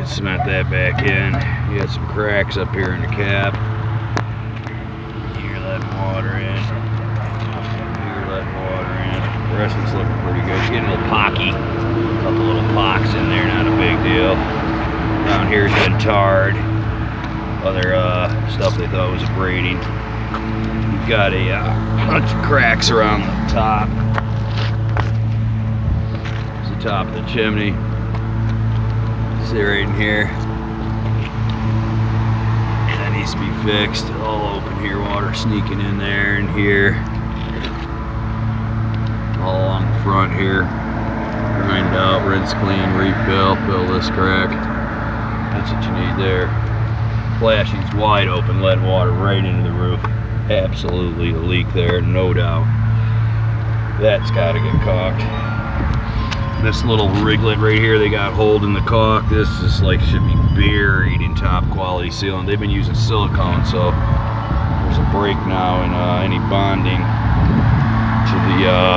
can cement that back in. You got some cracks up here in the cap. You're letting water in. You're letting water in. The rest of it's looking pretty good. Getting a little pocky. A couple little pocks in there, not a big deal. Around here's been tarred. Other uh, stuff they thought was abrading. We've got a uh, bunch of cracks around the top. It's the top of the chimney. See right in here. That needs to be fixed. All open here, water sneaking in there and here. All along the front here. Grind out, rinse clean, refill, fill this crack. That's what you need there. Flashing's wide open, letting water right into the roof. Absolutely a leak there, no doubt. That's gotta get caulked this little reglet right here they got hold in the caulk this is like should be buried in top quality sealant they've been using silicone so there's a break now in uh, any bonding to the uh,